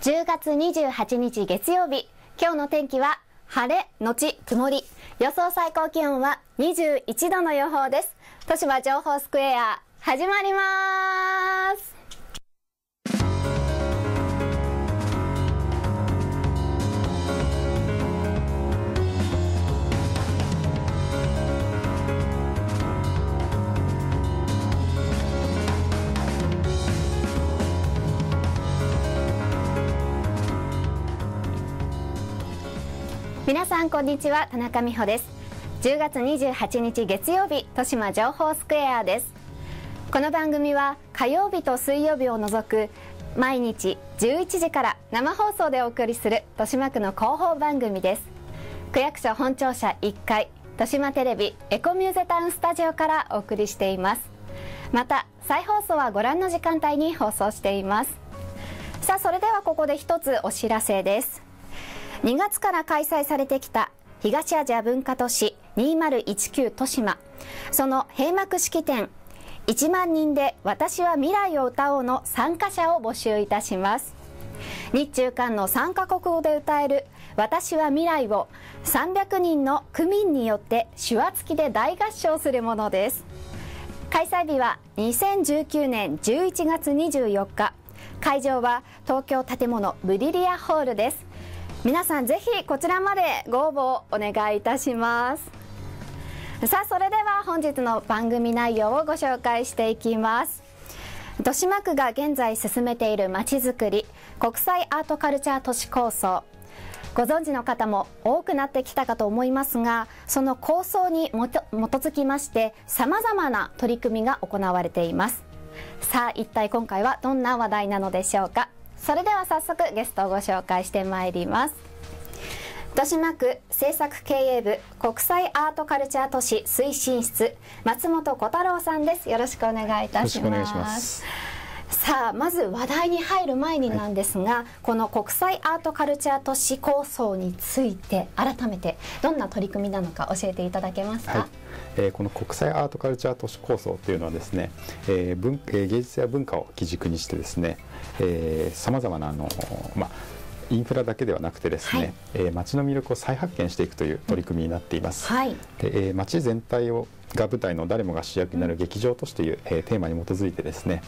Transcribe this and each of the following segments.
10月28日月曜日今日の天気は晴れのち曇り。予想最高気温は21度の予報です。豊島情報スクエア始まります。皆さんこんにちは田中美穂です。10月28日月曜日豊島情報スクエアです。この番組は火曜日と水曜日を除く毎日11時から生放送でお送りする豊島区の広報番組です。区役所本庁舎1階豊島テレビエコミューゼタウンスタジオからお送りしています。また再放送はご覧の時間帯に放送しています。さあそれではここで一つお知らせです。2月から開催されてきた東アジア文化都市2019豊島。その閉幕式典1万人で私は未来を歌おうの参加者を募集いたします。日中間の3カ国語で歌える私は未来を300人の区民によって手話付きで大合唱するものです。開催日は2019年11月24日。会場は東京建物ブリリアホールです。皆さんぜひこちらまでご応募お願いいたします。さあそれでは本日の番組内容をご紹介していきます。豊島区が現在進めているまちづくり国際アートカルチャー都市構想。ご存知の方も多くなってきたかと思いますがその構想に基づきましてさまざまな取り組みが行われています。さあ一体今回はどんな話題なのでしょうか？それでは早速ゲストをご紹介してまいります。豊島区政策経営部国際アートカルチャー都市推進室松本小太郎さんです。よろしくお願いいたします。さあまず話題に入る前になんですが、はい、この国際アートカルチャー都市構想について改めてどんな取り組みなのか教えていただけますか、はい。えー、この国際アートカルチャー都市構想というのはですね、えー文えー、芸術や文化を基軸にしてですねさまざまなあの、まあ、インフラだけではなくてですね、はい、えー、街の魅力を再発見していくという取り組みになっています。はい、でえー、街全体をが舞台の誰もが主役になる劇場都市という、えー、テーマに基づいてですね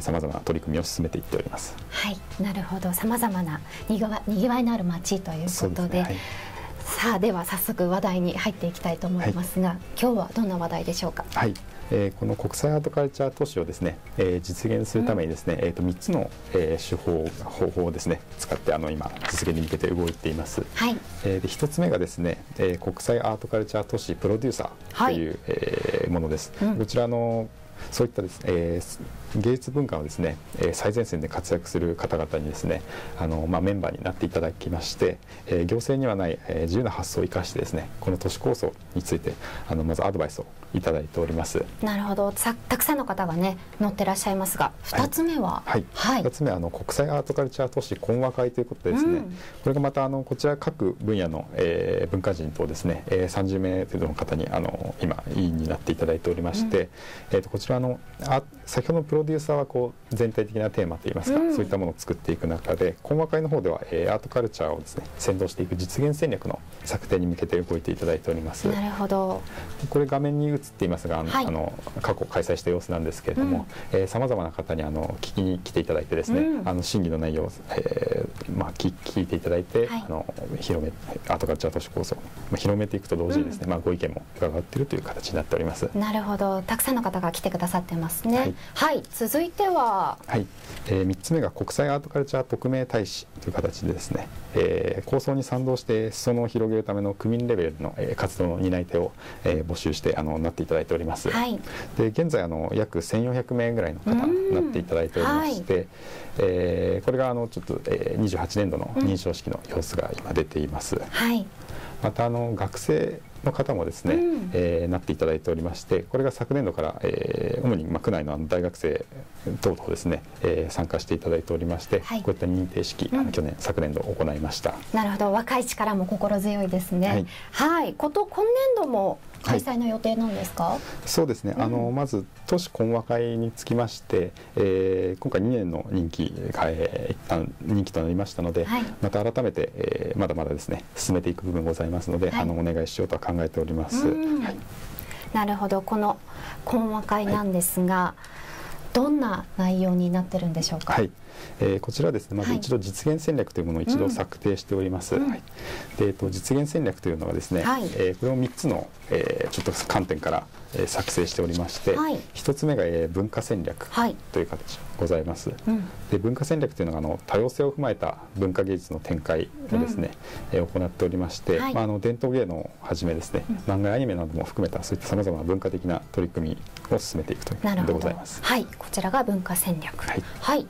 さまざまな取り組みを進めていっております。はいなるほどさまざまなにぎわにぎわいのある街ということで。さあでは早速話題に入っていきたいと思いますが、はい、今日はどんな話題でしょうか？はい。えー、この国際アートカルチャー都市をですね、えー、実現するためにですね、うん、えっ、ー、と三つの、えー、手法方法をですね使ってあの今実現に向けて動いています。はい。えー、で一つ目がですね、えー、国際アートカルチャー都市プロデューサーという、はい、えー、ものです。うん、こちらのそういったです、ね、えー、芸術文化をですね、えー、最前線で活躍する方々にですねあの、まあ、メンバーになっていただきまして、えー、行政にはない、えー、自由な発想を生かしてですねこの都市構想についてあのまずアドバイスをいただいております。なるほど。たくさんの方がね乗ってらっしゃいますが2つ目は、はい、はい、2つ目はあの国際アートカルチャー都市懇和会ということでですね、うん、これがまたあのこちら各分野の、えー、文化人とですね、えー、30名程度の方にあの今委員になっていただいておりまして、うん、えーと、こちらのあ先ほどのプロデューサーはこう全体的なテーマといいますか、うん、そういったものを作っていく中で懇和会の方では、えー、アートカルチャーをですね先導していく実現戦略の策定に向けて動いていただいております。なるほど。これ画面に映っていますがあの、はい、あの過去開催した様子なんですけれどもさまざまな方にあの聞きに来ていただいてですね、うん、あの審議の内容を、えーまあ、聞聞いていただいて、はい、あの広めアートカルチャー都市構想、まあ、広めていくと同時にですね、うん、まあ、ご意見も伺っているという形になっております。なるほど。たくさんの方が来てくださってますね、はい、はい、続いては、はい。えー、3つ目が国際アートカルチャー特命大使という形でですね、えー、構想に賛同して裾野を広げるための区民レベルの、えー、活動の担い手を、えー、募集してあのなっていただいております、はい、で現在あの約1400名ぐらいの方になっていただいておりまして、はい、えー、これがあのちょっと、えー、28年度の認証式の様子が今出ています、はい、またあの学生の方もですね、うん、えー、なっていただいておりましてこれが昨年度から、えー、主に、まあ、区内の大学生等々ですね、えー、参加していただいておりまして、はい、こういった認定式、うん、去年昨年度行いました。なるほど。若い力も心強いですね。はい、はい、こと今年度も開催の予定なんですか、はい、そうですね、うん、あのまず都市懇和会につきまして、えー、今回2年の任期が、えー、任期となりましたので、はい、また改めて、えー、まだまだですね進めていく部分ございますので、はい、あのお願いしようとは考えております。なるほど。この懇和会なんですが、どんな内容になってるんでしょうか？はいえー、こちらですねまず一度実現戦略というものを一度策定しております、うん、はい、で、えーと、実現戦略というのはですね、はい、えー、これを3つの、えー、ちょっと観点から、えー、作成しておりまして、はい、1つ目が、えー、文化戦略という形ございます、うん、で文化戦略というのがあの多様性を踏まえた文化芸術の展開をですね、うん、えー、行っておりまして、はい、まあ、あの伝統芸能をはじめですね、漫画アニメなども含めたそういったさまざまな文化的な取り組みを進めていくということでございます。はい、こちらが文化戦略。はい、はい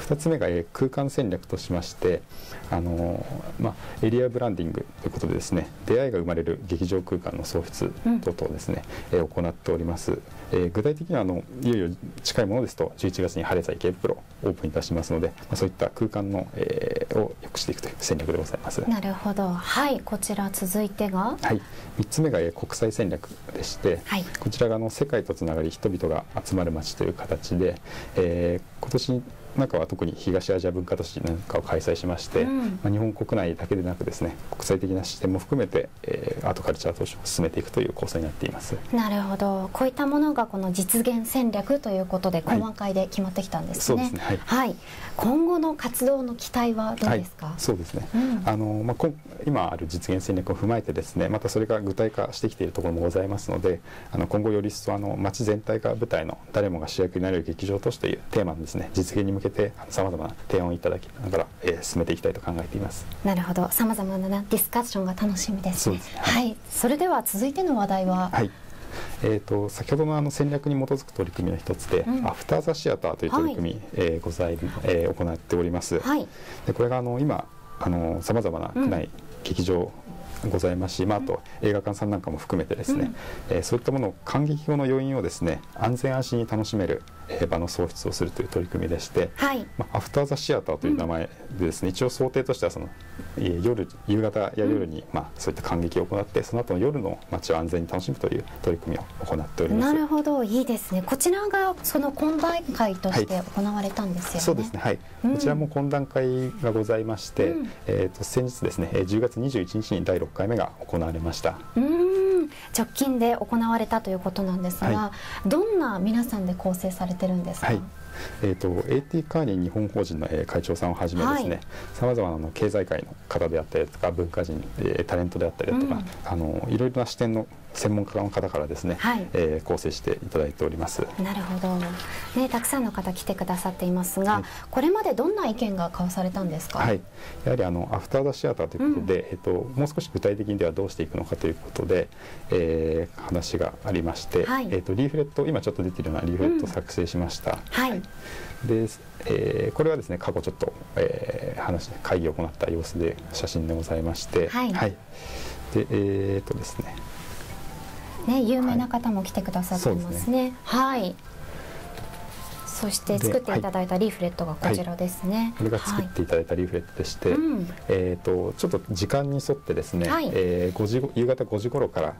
2つ目が、え空間戦略としましてあの、まあ、エリアブランディングということでですね出会いが生まれる劇場空間の創出等々ですね、うん、え行っております、えー、具体的にはあのいよいよ近いものですと11月に晴れさ池袋オープンいたしますので、まあ、そういった空間の、えー、を良くしていくという戦略でございます。なるほど。はいこちら続いてが？はい。3つ目が、えー、国際戦略でして、はい、こちらがあの世界とつながり人々が集まる街という形で、えー、今年なんかは特に東アジア文化都市なんかを開催しまして、うん、まあ、日本国内だけでなくですね国際的な視点も含めて、えー、アートカルチャー投資を進めていくという構想になっています。なるほど。こういったものがこの実現戦略ということで細かいで決まってきたんですね、はい、そうですね、はい、はい、今後の活動の期待はどうですか、はい、そうですね、うん、あのまあ、今ある実現戦略を踏まえてですねまたそれが具体化してきているところもございますのであの今後より一層あの街全体が舞台の誰もが主役になれる劇場としていうテーマのですね実現に向けてさまざまな提案をいただきながら、えー、進めていきたいと考えています。なるほど。さまざまなディスカッションが楽しみです。ね、ね、はい、はい、それでは続いての話題は？はい。えーと、先ほどのあの戦略に基づく取り組みの一つで、うん、アフター・ザ・シアターという取り組み、はい、えー、ござい、えー、行っております。はい、でこれがあの今さまざまな区内、劇場ございますし、まあ、あと映画館さんなんかも含めてですね、うん、えー、そういったものを感激後の要因をですね安全安心に楽しめる、えー、場の創出をするという取り組みでして、はい、まあ、アフター・ザ・シアターという名前でですね、うん、一応想定としてはその夜夕方や夜に、まあ、そういった感激を行ってその後の夜の街を安全に楽しむという取り組みを行っております。なるほど。いいですね。こちらがその懇談会として行われたんですよね、はい、そうですね。はい、うん、こちらも懇談会がございまして、うん、えーと、先日ですね10月21日に第6回目が行われました。うん直近で行われたということなんですが、はい、どんな皆さんで構成されてるんですか、はいえーと、AT カーニー日本法人の、えー、会長さんをはじめですねさまざまな経済界の方であったりとか文化人、えー、タレントであったりだとか、うん、あのいろいろな視点の専門家の方からですね、はい、えー、構成していただいております。なるほど、ね、たくさんの方来てくださっていますが、はい、これまでどんな意見が交わされたんですか、はい、やはりあのアフター・ザ・シアターということで、うん、えっと、もう少し具体的にではどうしていくのかということで、えー、話がありまして、はい、えっと、リーフレット今ちょっと出ているようなリーフレットを作成しました、うん、はいで、えー、これはですね過去ちょっと、えー、話会議を行った様子で写真でございまして、はい、はい、でえー、っとですね。ね、有名な方も来てくださってますね。はい、そして作っていただいたリーフレットがこちらですね。はい、これが作っていただいたリーフレットでして、はいえっ、ー、とちょっと時間に沿ってですね、はい、えー、5時夕方5時頃から、はい、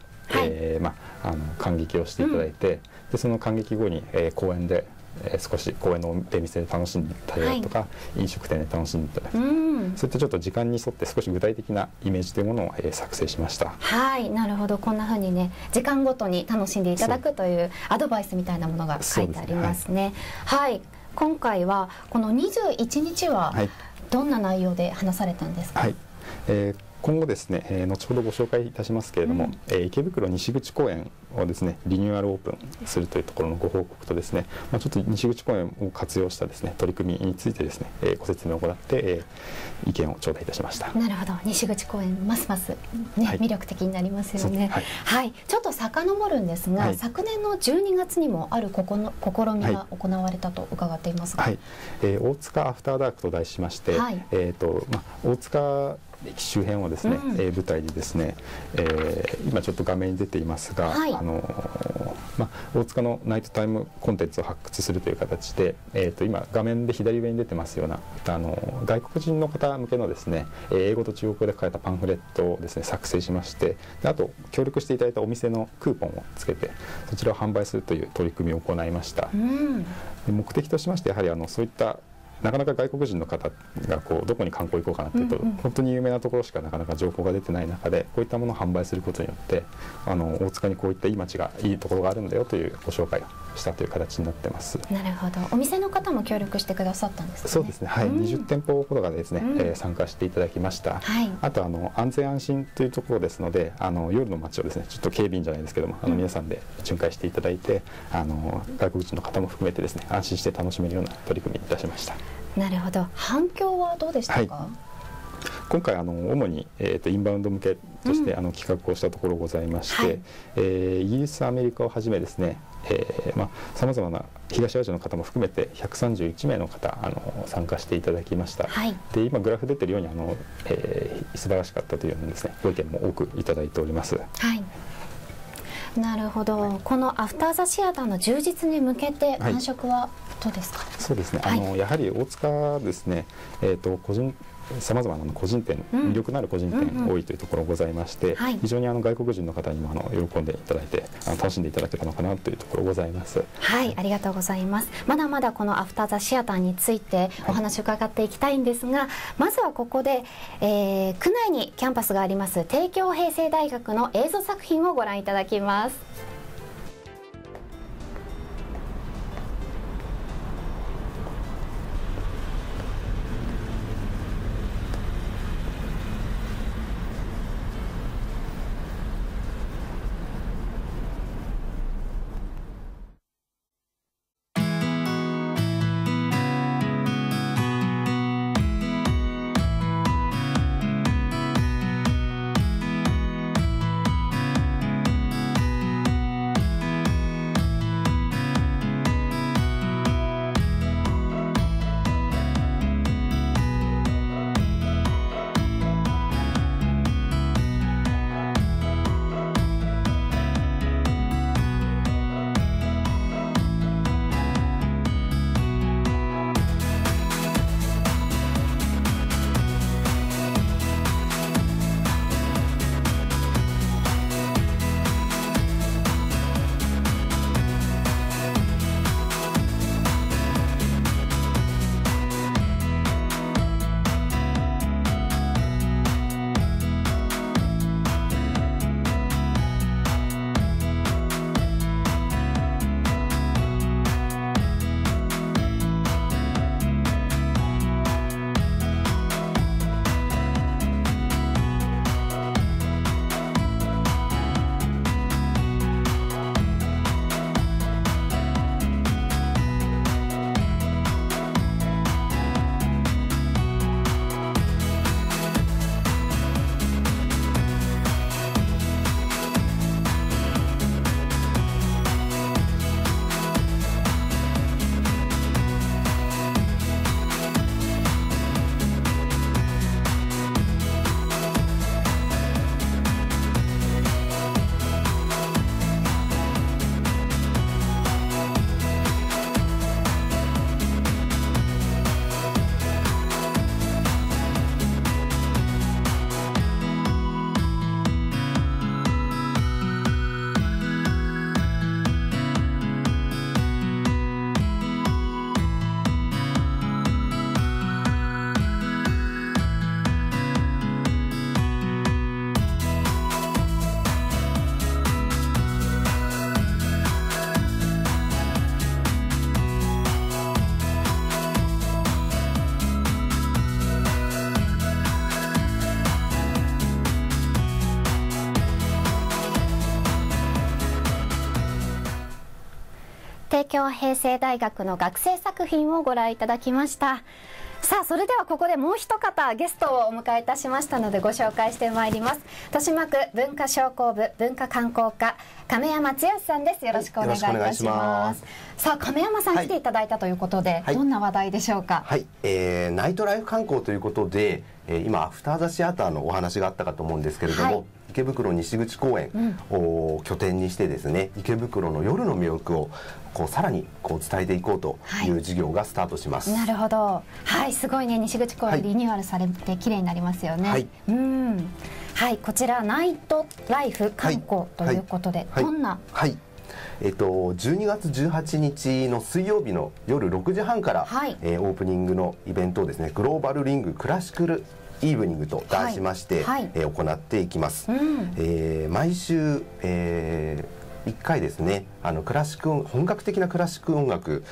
えー、まああの感激をしていただいて、うん、でその感激後に、えー、公園でえー、少し公園の出店で楽しんだりとか、はい、飲食店で楽しんだりとか、そういったちょっと時間に沿って少し具体的なイメージというものを、えー、作成しました。はいなるほど。こんなふうにね時間ごとに楽しんでいただくというアドバイスみたいなものが書いてありますね。すね。はい、はい、今回はこの21日はどんな内容で話されたんですか、はい、えー今後ですね、えー、後ほどご紹介いたしますけれども、うん、えー、池袋西口公園をですねリニューアルオープンするというところのご報告とですね、まあ、ちょっと西口公園を活用したですね取り組みについてですね、えー、ご説明を行って、えー、意見を頂戴いたしました。なるほど。西口公園ますますね、はい、魅力的になりますよね。はい、はい、ちょっと遡るんですが、はい、昨年の12月にもあるここの試みが行われたと伺っていますが、はい。えー、大塚アフターダークと題しまして、はい、えっ、ー、とまあ大塚駅周辺をですね、うん、えー、舞台にですね、えー、今ちょっと画面に出ていますが、はい、あのまあ、大塚のナイトタイムコンテンツを発掘するという形で、えー、と今画面で左上に出てますようなあの外国人の方向けのですね英語と中国語で書いたパンフレットをですね作成しましてあと協力していただいたお店のクーポンをつけてそちらを販売するという取り組みを行いました。うん、目的としましてやはりあのそういったなかなか外国人の方がこうどこに観光行こうかなっていうと、うんうん、本当に有名なところしかなかなか情報が出てない中でこういったものを販売することによってあの大塚にこういったいい街がいいところがあるんだよというご紹介をしたという形になってます。なるほど。お店の方も協力してくださったんです、ね、そうですね。はい、うん、20店舗ほどがですね、うん、えー、参加していただきました、はい、あとあの安全安心というところですのであの夜の街をですねちょっと警備員じゃないですけどもあの皆さんで巡回していただいて、うん、あの外国人の方も含めてですね安心して楽しめるような取り組みいたしましたなるほど。反響はどうでしたか、はい、今回あの主に、えーと、インバウンド向けとして、うん、あの企画をしたところございまして、はい、えー、イギリスアメリカをはじめですねさまざ、まな東アジアの方も含めて131名の方あの参加していただきました、はい、で今グラフ出てるようにあの、えー、素晴らしかったというようなですねご意見も多くいただいております。はいなるほど、このアフターザシアターの充実に向けて感触はどうですか、はい、そうですね、あのやはり大塚ですね、えーと、個人さまざまな個人店、魅力のある個人店多いというところございまして、非常にあの外国人の方にもあの喜んでいただいてあの楽しんでいただけたのかなというところございます。はいありがとうございます。まだまだこのアフターザシアターについてお話を伺っていきたいんですが、はい、まずはここで、えー、区内にキャンパスがあります帝京平成大学の映像作品をご覧いただきます京平成大学の学生作品をご覧いただきました。さあそれではここでもう一方ゲストをお迎えいたしましたのでご紹介してまいります。豊島区文化商工部文化観光課亀山剛さんです。よろしくお願いいたします。さあ亀山さん来ていただいたということで、はい、どんな話題でしょうか？はい、えー、ナイトライフ観光ということで、えー、今アフターザシアターのお話があったかと思うんですけれども、はい池袋西口公園を拠点にしてですね、池袋の夜の魅力をこうさらにこう伝えていこうという事業がスタートします。はい、なるほど。はい、すごいね。西口公園リニューアルされて綺麗になりますよね。はい、うん。はい、こちらナイトライフ観光ということで、どんな？はい。えっと、12月18日の水曜日の夜6時半から、はい、えー、オープニングのイベントをですねグローバルリングクラシックイーブニングと題しまして、はい。はい、えー、行っていきます、うん、えー、毎週、えー、1回ですねあのクラシック本格的なクラシック音楽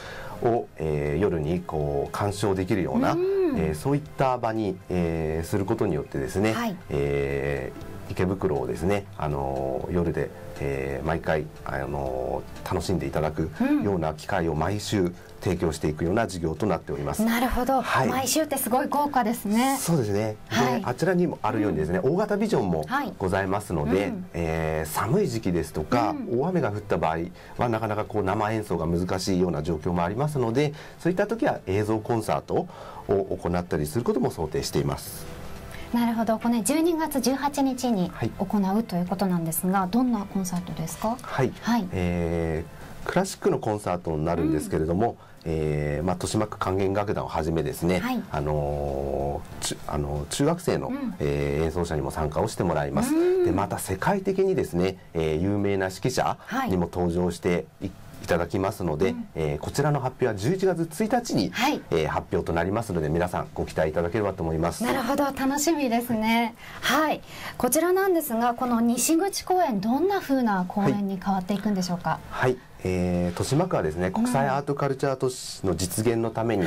を、えー、夜にこう鑑賞できるような、うん、えー、そういった場に、えー、することによってですね、はい、えー、池袋をですね、あの夜でえー、毎回、あの楽しんでいただくような機会を毎週提供していくような事業となっております。なるほど、はい、毎週ってすごい豪華ですね。そうですね。はい、であちらにもあるようにですね、うん、大型ビジョンもございますので、はい、えー、寒い時期ですとか、うん、大雨が降った場合はなかなかこう生演奏が難しいような状況もありますので、そういった時は映像コンサートを行ったりすることも想定しています。なるほど。この12月18日に行うということなんですが、どんなコンサートですか？はい、はい、えー、クラシックのコンサートになるんですけれども、うん、えー、まあ、豊島区管弦楽団をはじめですね、はい、あのー、あの中学生の、うん、えー、演奏者にも参加をしてもらいます、うん、でまた世界的にですね、えー、有名な指揮者にも登場していただきますので、うん、えー、こちらの発表は11月1日に、はい、えー、発表となりますので皆さんご期待いただければと思います。なるほど。楽しみですね。はい。こちらなんですがこの西口公園どんな風な公園に変わっていくんでしょうか？はい、はいえー、豊島区はですね国際アートカルチャー都市の実現のために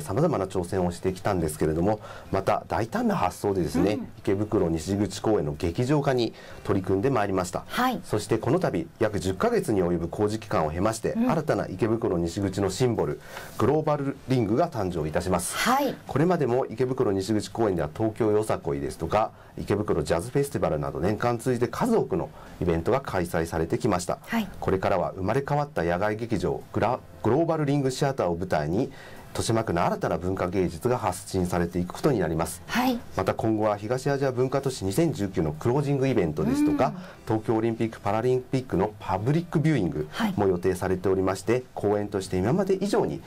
さまざまな挑戦をしてきたんですけれどもまた大胆な発想でですね、うん、池袋西口公園の劇場化に取り組んでまいりました、はい、そしてこの度約10か月に及ぶ工事期間を経まして、うん、新たな池袋西口のシンボルグローバルリングが誕生いたします、はい、これまでも池袋西口公園では東京よさこいですとか池袋ジャズフェスティバルなど年間通じて数多くのイベントが開催されてきました、はい、これからは生まれ変わった野外劇場グラグローバルリングシアターを舞台に豊島区の新たな文化芸術が発信されていくことになります、はい、また今後は東アジア文化都市2019のクロージングイベントですとか、東京オリンピック・パラリンピックのパブリックビューイングも予定されておりまして、はい、公園として今まで以上に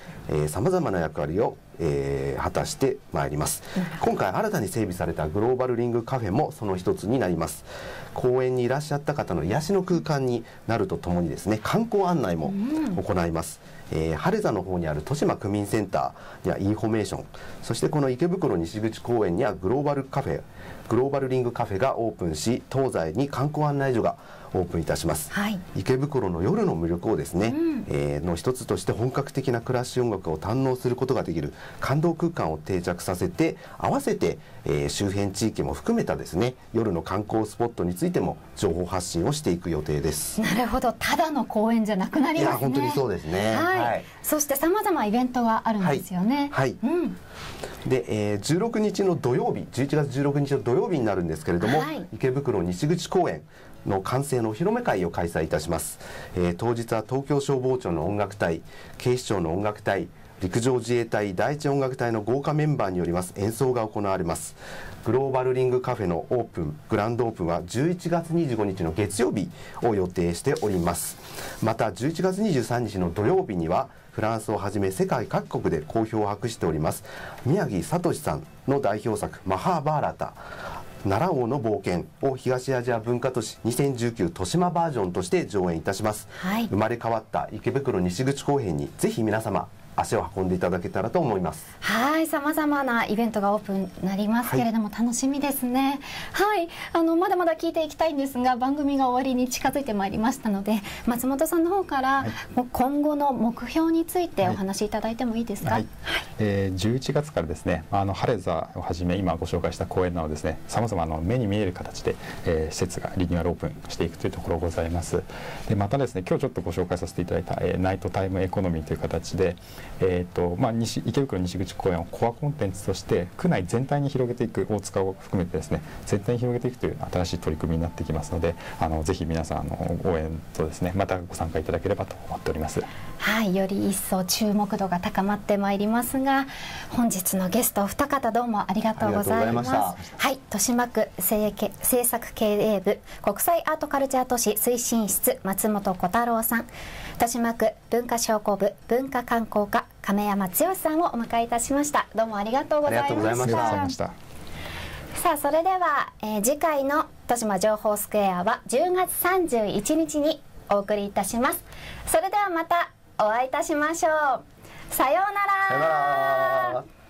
さまざまな役割を、えー、果たしてまいります、今回新たに整備された GLOBAL RING CAFE もその一つになります。公園にいらっしゃった方の癒しの空間になるとともにですね観光案内も行います、うんえー、 Hareza の方にある豊島区民センターにはインフォメーションそしてこの池袋西口公園には GLOBAL CAFEグローバルリングカフェがオープンし東西に観光案内所がオープンいたします、はい、池袋の夜の魅力をですね、うん、えー、の一つとして本格的な暮らし音楽を堪能することができる感動空間を定着させて合わせて、えー、周辺地域も含めたですね夜の観光スポットについても情報発信をしていく予定です。なるほど。ただの公園じゃなくなりますね。本当にそうですね。はい、はい、そしてさまざまイベントがあるんですよね。はい、はい、うん、で、えー、16日の土曜日11月16日の土曜日になるんですけれども、はい、池袋西口公園の完成のお披露目会を開催いたします、えー、当日は東京消防庁の音楽隊警視庁の音楽隊陸上自衛隊第一音楽隊の豪華メンバーによります演奏が行われます。グローバルリングカフェのオープングランドオープンは11月25日の月曜日を予定しております。また11月23日の土曜日にはフランスをはじめ世界各国で好評を博しております。宮城聡さんの代表作「マハーバーラタ」奈良王の冒険を東アジア文化都市2019豊島バージョンとして上演いたします、はい、生まれ変わった池袋西口公園にぜひ皆様足を運んでいただけたらと思います。はいさまざまなイベントがオープンなりますけれども、はい、楽しみですね。はいあのまだまだ聞いていきたいんですが番組が終わりに近づいてまいりましたので松本さんの方から、はい、今後の目標についてお話しいただいてもいいですか、はい、えー、11月からですねあの晴れ座をはじめ今ご紹介した公園などですねさまざまな目に見える形で、えー、施設がリニューアルオープンしていくというところございます。でまたですね今日ちょっとご紹介させていただいた、えー、ナイトタイムエコノミーという形でえーとまあ、西池袋西口公園をコアコンテンツとして区内全体に広げていく大塚を含めてですね全体に広げていくという新しい取り組みになってきますのであのぜひ皆さんあの応援とですねまたご参加いただければと思っております。はいより一層注目度が高まってまいりますが本日のゲストお二方どうもありがとうございます。はい豊島区政策経営部国際アートカルチャー都市推進室松本小太郎さん。豊島区文化商工部文化観光課亀山剛さんをお迎えいたしました。どうもありがとうございました。さあそれでは、えー、次回の豊島情報スクエアは10月31日にお送りいたします。それではまたお会いいたしましょう。さようなら。